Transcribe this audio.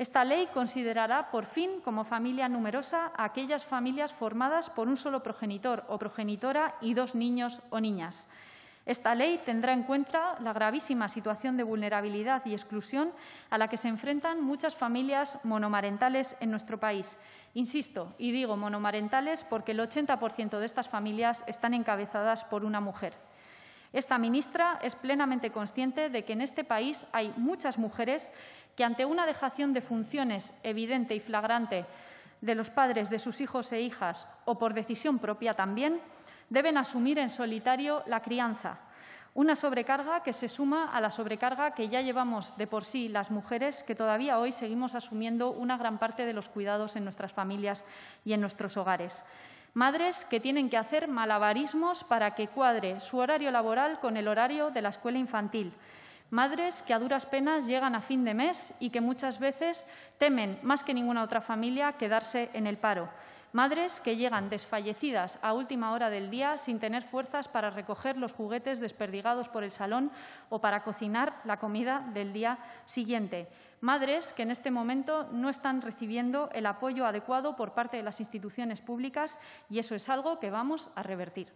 Esta ley considerará por fin como familia numerosa a aquellas familias formadas por un solo progenitor o progenitora y dos niños o niñas. Esta ley tendrá en cuenta la gravísima situación de vulnerabilidad y exclusión a la que se enfrentan muchas familias monomarentales en nuestro país. Insisto, y digo monomarentales porque el 80% de estas familias están encabezadas por una mujer. Esta ministra es plenamente consciente de que en este país hay muchas mujeres que, ante una dejación de funciones evidente y flagrante de los padres de sus hijos e hijas o por decisión propia también, deben asumir en solitario la crianza, una sobrecarga que se suma a la sobrecarga que ya llevamos de por sí las mujeres, que todavía hoy seguimos asumiendo una gran parte de los cuidados en nuestras familias y en nuestros hogares. Madres que tienen que hacer malabarismos para que cuadre su horario laboral con el horario de la escuela infantil. Madres que a duras penas llegan a fin de mes y que muchas veces temen, más que ninguna otra familia, quedarse en el paro. Madres que llegan desfallecidas a última hora del día sin tener fuerzas para recoger los juguetes desperdigados por el salón o para cocinar la comida del día siguiente. Madres que en este momento no están recibiendo el apoyo adecuado por parte de las instituciones públicas y eso es algo que vamos a revertir.